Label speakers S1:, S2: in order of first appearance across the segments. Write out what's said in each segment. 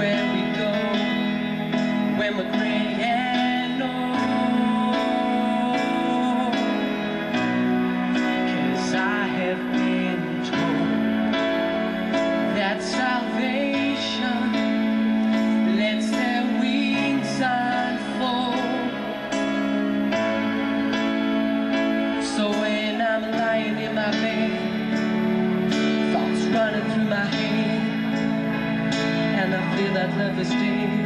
S1: when that left us.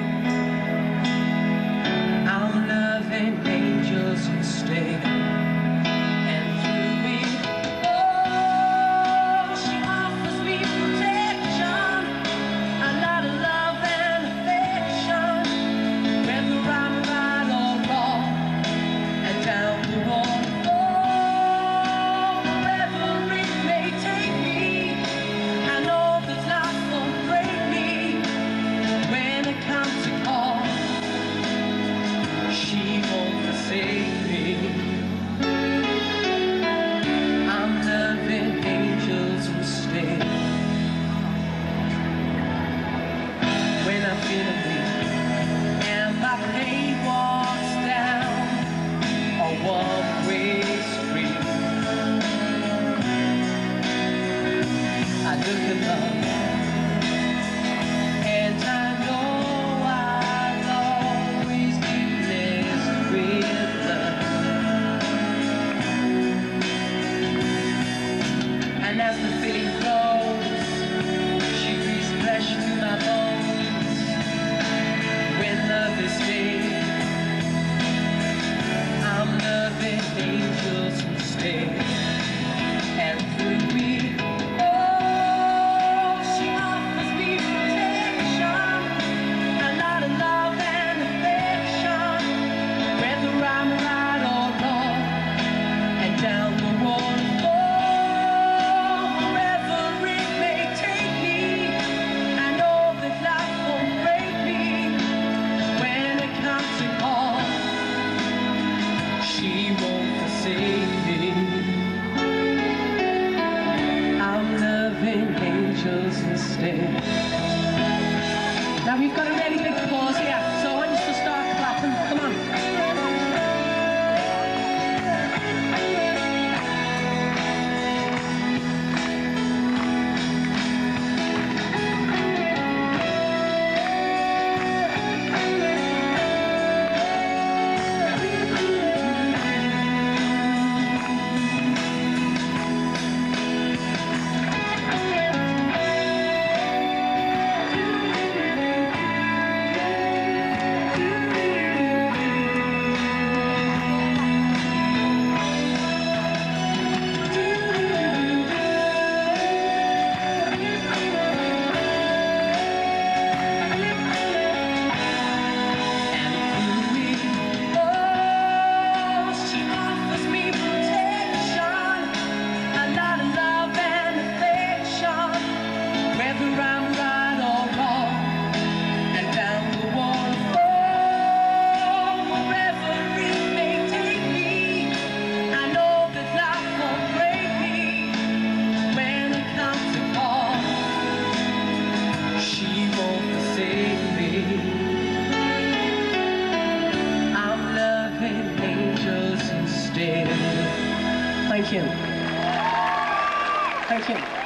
S1: love. Now we've got a it. 幸福，太幸福。